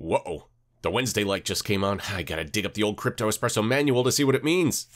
Whoa. The Wednesday light just came on. I gotta dig up the old Crypto Espresso manual to see what it means.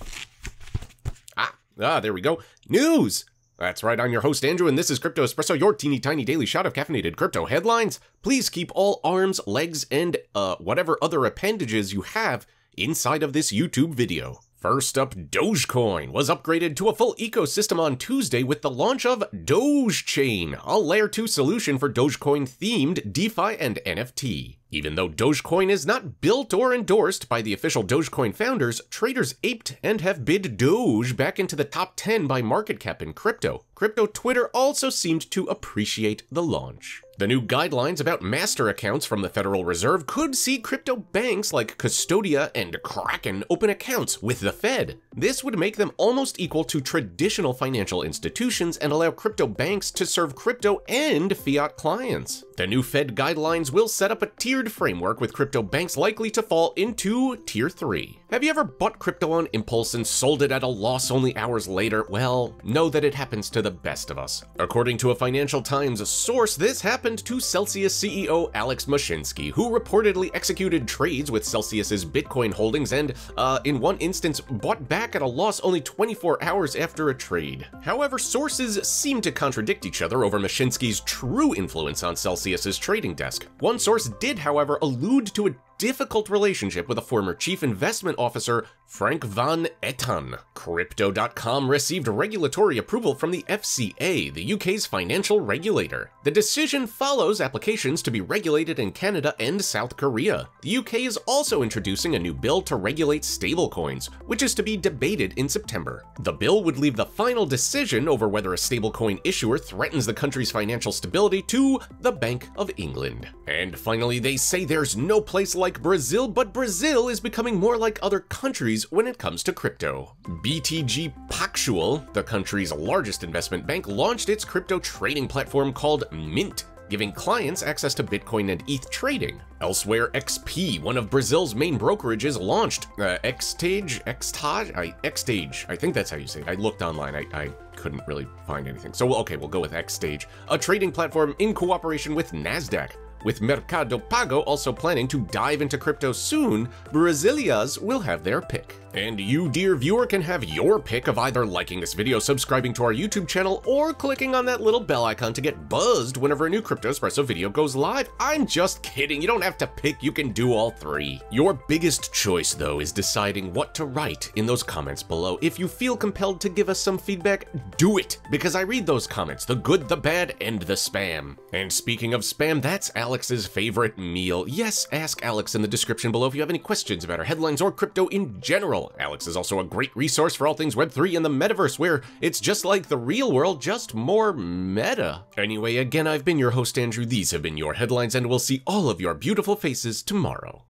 Ah, ah, there we go. News! That's right, I'm your host Andrew, and this is Crypto Espresso, your teeny tiny daily shot of caffeinated crypto headlines. Please keep all arms, legs, and uh, whatever other appendages you have inside of this YouTube video. First up, Dogecoin was upgraded to a full ecosystem on Tuesday with the launch of Dogechain, a layer 2 solution for Dogecoin themed DeFi and NFT. Even though Dogecoin is not built or endorsed by the official Dogecoin founders, traders aped and have bid Doge back into the top 10 by market cap in crypto. Crypto Twitter also seemed to appreciate the launch. The new guidelines about master accounts from the Federal Reserve could see crypto banks like Custodia and Kraken open accounts with the Fed. This would make them almost equal to traditional financial institutions and allow crypto banks to serve crypto and fiat clients. The new Fed guidelines will set up a tiered framework with crypto banks likely to fall into Tier 3. Have you ever bought crypto on impulse and sold it at a loss only hours later? Well, know that it happens to the best of us. According to a Financial Times source, this happened to Celsius CEO Alex Mashinsky, who reportedly executed trades with Celsius's Bitcoin holdings and, uh, in one instance, bought back at a loss only 24 hours after a trade. However, sources seem to contradict each other over Mashinsky's true influence on Celsius's trading desk. One source did, however, allude to a difficult relationship with a former chief investment officer, Frank Van Etten. Crypto.com received regulatory approval from the FCA, the UK's financial regulator. The decision follows applications to be regulated in Canada and South Korea. The UK is also introducing a new bill to regulate stablecoins, which is to be debated in September. The bill would leave the final decision over whether a stablecoin issuer threatens the country's financial stability to the Bank of England. And finally, they say there's no place like Brazil, but Brazil is becoming more like other countries when it comes to crypto. BTG Pactual, the country's largest investment bank, launched its crypto trading platform called Mint giving clients access to Bitcoin and ETH trading. Elsewhere, XP, one of Brazil's main brokerages, launched uh, Xstage, Xtage, I, Xstage, I think that's how you say it. I looked online, I, I couldn't really find anything. So, okay, we'll go with Xstage, a trading platform in cooperation with NASDAQ. With Mercado Pago also planning to dive into crypto soon, Brazilias will have their pick. And you, dear viewer, can have your pick of either liking this video, subscribing to our YouTube channel, or clicking on that little bell icon to get buzzed whenever a new Crypto Espresso video goes live. I'm just kidding, you don't have to pick, you can do all three. Your biggest choice, though, is deciding what to write in those comments below. If you feel compelled to give us some feedback, do it, because I read those comments, the good, the bad, and the spam. And speaking of spam, that's Alex's favorite meal. Yes, ask Alex in the description below if you have any questions about our headlines or crypto in general. Alex is also a great resource for all things Web3 and the metaverse, where it's just like the real world, just more meta. Anyway, again, I've been your host, Andrew. These have been your headlines, and we'll see all of your beautiful faces tomorrow.